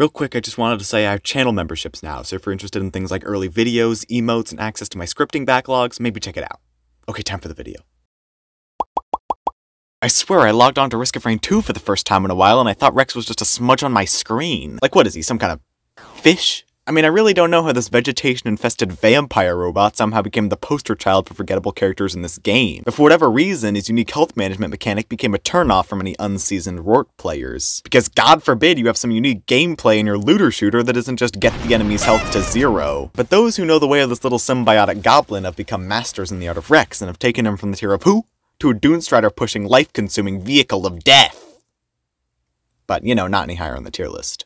Real quick, I just wanted to say I have channel memberships now, so if you're interested in things like early videos, emotes, and access to my scripting backlogs, maybe check it out. Okay, time for the video. I swear I logged on to Risk of Rain 2 for the first time in a while and I thought Rex was just a smudge on my screen. Like what is he, some kind of fish? I mean, I really don't know how this vegetation-infested vampire robot somehow became the poster child for forgettable characters in this game. But for whatever reason, his unique health management mechanic became a turnoff for many unseasoned Rourke players. Because god forbid you have some unique gameplay in your looter shooter that isn't just get the enemy's health to zero. But those who know the way of this little symbiotic goblin have become masters in the art of Rex and have taken him from the tier of who? To a Dunestrider pushing life-consuming vehicle of death. But, you know, not any higher on the tier list.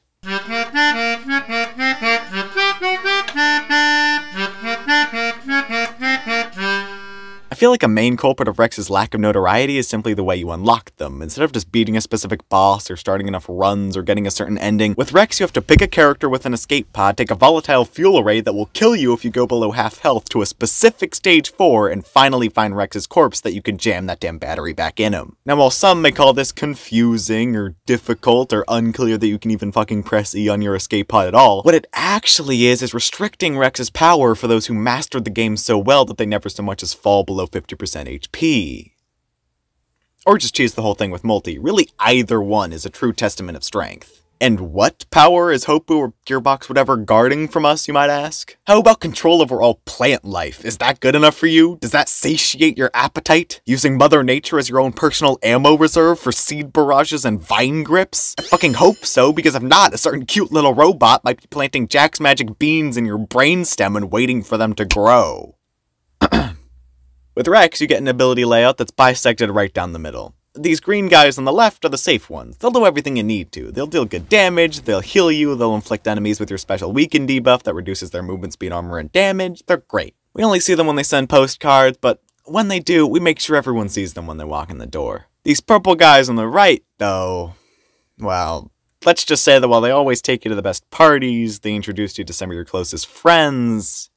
A main culprit of Rex's lack of notoriety is simply the way you unlock them. Instead of just beating a specific boss or starting enough runs or getting a certain ending, with Rex you have to pick a character with an escape pod, take a volatile fuel array that will kill you if you go below half health to a specific stage 4, and finally find Rex's corpse that you can jam that damn battery back in him. Now while some may call this confusing or difficult or unclear that you can even fucking press E on your escape pod at all, what it actually is is restricting Rex's power for those who mastered the game so well that they never so much as fall below below 50% HP. Or just cheese the whole thing with multi. Really, either one is a true testament of strength. And what power is Hopoo or Gearbox whatever guarding from us, you might ask? How about control over all plant life? Is that good enough for you? Does that satiate your appetite? Using Mother Nature as your own personal ammo reserve for seed barrages and vine grips? I fucking hope so, because if not, a certain cute little robot might be planting Jack's magic beans in your brainstem and waiting for them to grow. With Rex, you get an ability layout that's bisected right down the middle. These green guys on the left are the safe ones. They'll do everything you need to. They'll deal good damage, they'll heal you, they'll inflict enemies with your special weaken debuff that reduces their movement speed, armor, and damage. They're great. We only see them when they send postcards, but when they do, we make sure everyone sees them when they walk in the door. These purple guys on the right, though, well, let's just say that while they always take you to the best parties, they introduce you to some of your closest friends,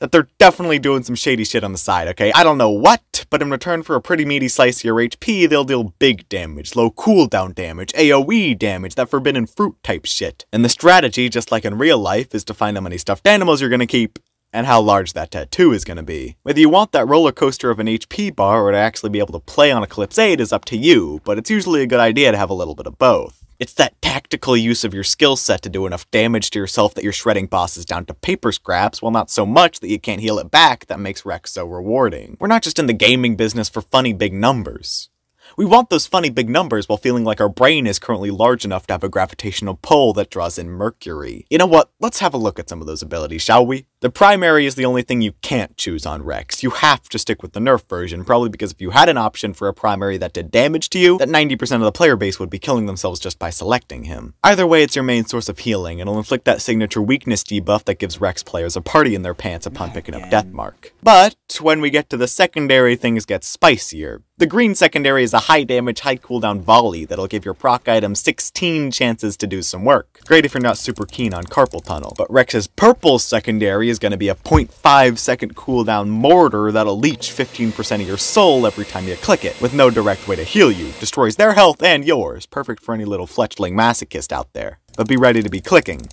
that they're definitely doing some shady shit on the side, okay? I don't know what, but in return for a pretty meaty slice of your HP, they'll deal big damage, low cooldown damage, AoE damage, that forbidden fruit type shit. And the strategy, just like in real life, is to find how many stuffed animals you're gonna keep, and how large that tattoo is going to be. Whether you want that roller coaster of an HP bar or to actually be able to play on Eclipse 8 is up to you, but it's usually a good idea to have a little bit of both. It's that tactical use of your skill set to do enough damage to yourself that you're shredding bosses down to paper scraps, while not so much that you can't heal it back that makes Rex so rewarding. We're not just in the gaming business for funny big numbers. We want those funny big numbers while feeling like our brain is currently large enough to have a gravitational pull that draws in mercury. You know what? Let's have a look at some of those abilities, shall we? The primary is the only thing you can't choose on Rex. You have to stick with the nerf version, probably because if you had an option for a primary that did damage to you, that 90% of the player base would be killing themselves just by selecting him. Either way, it's your main source of healing, and it'll inflict that signature weakness debuff that gives Rex players a party in their pants upon picking up Deathmark. But, when we get to the secondary, things get spicier. The green secondary is a high damage, high cooldown volley that'll give your proc item 16 chances to do some work. Great if you're not super keen on Carpal Tunnel. But Rex's purple secondary is going to be a 0.5 second cooldown mortar that'll leech 15% of your soul every time you click it, with no direct way to heal you. Destroys their health and yours. Perfect for any little fletchling masochist out there. But be ready to be clicking.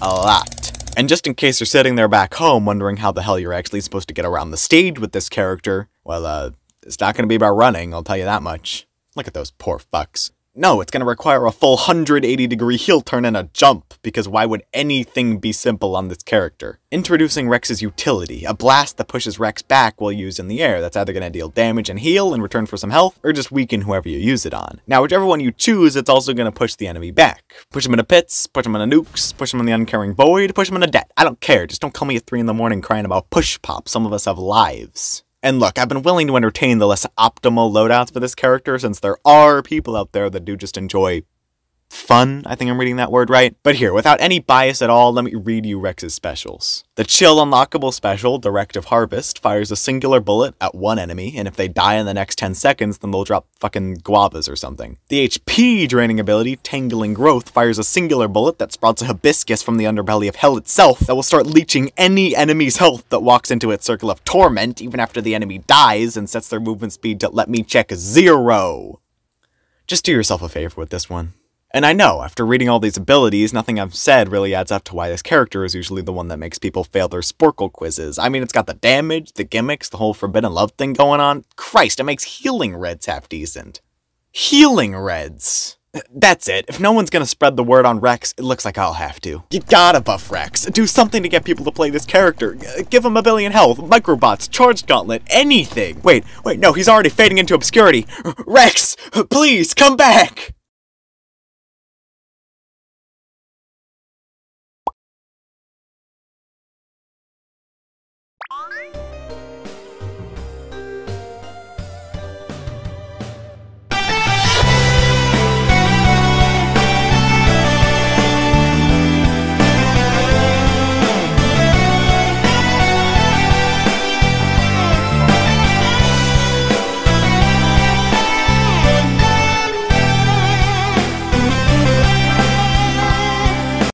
A lot. And just in case you're sitting there back home wondering how the hell you're actually supposed to get around the stage with this character, well, uh, it's not going to be about running, I'll tell you that much. Look at those poor fucks. No, it's going to require a full 180 degree heel turn and a jump, because why would anything be simple on this character? Introducing Rex's utility, a blast that pushes Rex back while used in the air that's either going to deal damage and heal in return for some health, or just weaken whoever you use it on. Now, whichever one you choose, it's also going to push the enemy back. Push him into pits, push him into nukes, push him in the uncaring void, push him into debt. I don't care, just don't call me at 3 in the morning crying about push pop, some of us have lives. And look, I've been willing to entertain the less optimal loadouts for this character since there are people out there that do just enjoy fun. I think I'm reading that word right. But here, without any bias at all, let me read you Rex's specials. The chill unlockable special, Directive Harvest, fires a singular bullet at one enemy, and if they die in the next 10 seconds, then they'll drop fucking guavas or something. The HP draining ability, Tangling Growth, fires a singular bullet that sprouts a hibiscus from the underbelly of hell itself that will start leeching any enemy's health that walks into its circle of torment, even after the enemy dies, and sets their movement speed to let me check zero. Just do yourself a favor with this one. And I know, after reading all these abilities, nothing I've said really adds up to why this character is usually the one that makes people fail their Sporcle quizzes. I mean, it's got the damage, the gimmicks, the whole forbidden love thing going on. Christ, it makes healing reds half decent. Healing reds. That's it. If no one's gonna spread the word on Rex, it looks like I'll have to. You gotta buff Rex. Do something to get people to play this character. Give him a billion health, microbots, charged gauntlet, anything. Wait, wait, no, he's already fading into obscurity. Rex, please, come back! Música